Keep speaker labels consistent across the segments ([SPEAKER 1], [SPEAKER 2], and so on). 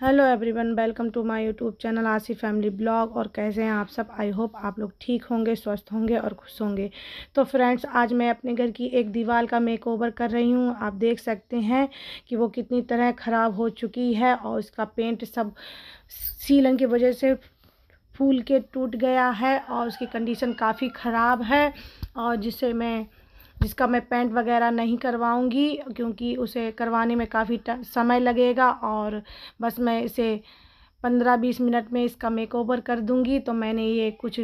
[SPEAKER 1] Hello everyone, welcome to my YouTube channel Aasi family vlog. और कैसे हैं आप सब? आई होप आप लोग ठीक होंगे, स्वस्थ होंगे और खुश होंगे। तो फ्रेंड्स, आज मैं अपने घर की एक दीवार का मेकओवर कर रही हूँ। आप देख सकते हैं कि वो कितनी तरह ख़राब हो चुकी है और इसका पेंट सब सीलन की वजह से फूल के टूट गया है और उसकी कंडीशन काफ़ी ख़राब है। और जिससे मैं जिसका मैं पेंट वगैरह नहीं करवाऊँगी क्योंकि उसे करवाने में काफ़ी समय लगेगा और बस मैं इसे पंद्रह बीस मिनट में इसका मेकओवर कर दूँगी। तो मैंने ये कुछ,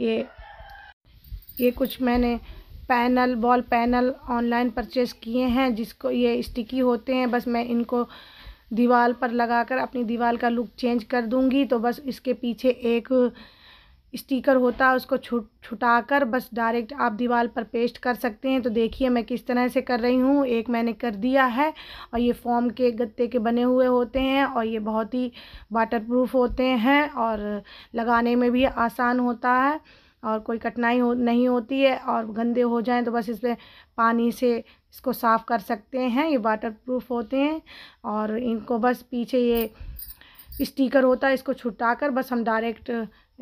[SPEAKER 1] ये ये कुछ मैंने panel wall panel online purchase किए हैं जिसको ये स्टिकी होते हैं। बस मैं इनको दीवार पर लगाकर अपनी दीवार का लुक चेंज कर दूँगी। तो बस इसके पीछे एक स्टिकर होता है, उसको छुट छुटा कर बस डायरेक्ट आप दीवार पर पेस्ट कर सकते हैं। तो देखिए मैं किस तरह से कर रही हूँ। एक मैंने कर दिया है और ये फॉर्म के गत्ते के बने हुए होते हैं और ये बहुत ही वाटर प्रूफ होते हैं और लगाने में भी आसान होता है और कोई कठिनाई हो, नहीं होती है और गंदे हो जाएँ तो बस इस पर पानी से इसको साफ़ कर सकते हैं। ये वाटर प्रूफ होते हैं और इनको बस पीछे ये स्टिकर होता है, इसको छुटा कर बस हम डायरेक्ट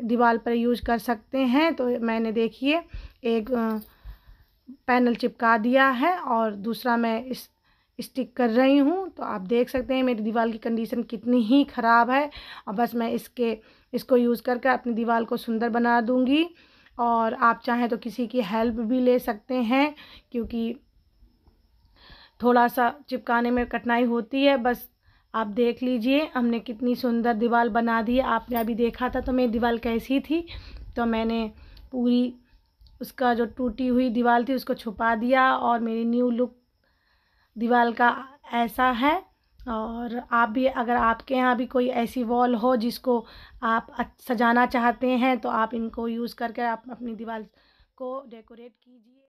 [SPEAKER 1] दीवार पर यूज़ कर सकते हैं। तो मैंने देखिए एक पैनल चिपका दिया है और दूसरा मैं इस, स्टिक कर रही हूँ। तो आप देख सकते हैं मेरी दीवार की कंडीशन कितनी ही ख़राब है। और बस मैं इसके, इसको यूज़ करके अपनी दीवार को सुंदर बना दूँगी और आप चाहें तो किसी की हेल्प भी ले सकते हैं क्योंकि थोड़ा सा चिपकाने में कठिनाई होती है। बस आप देख लीजिए, हमने कितनी सुंदर दीवार बना दी आपने अभी देखा था तो मेरी दीवार कैसी थी। तो मैंने पूरी उसका जो टूटी हुई दीवार थी उसको छुपा दिया और मेरी न्यू लुक दीवार का ऐसा है। और आप भी, अगर आपके यहाँ भी कोई ऐसी वॉल हो जिसको आप सजाना चाहते हैं तो आप इनको यूज़ करके आप अपनी दीवार को डेकोरेट कीजिए।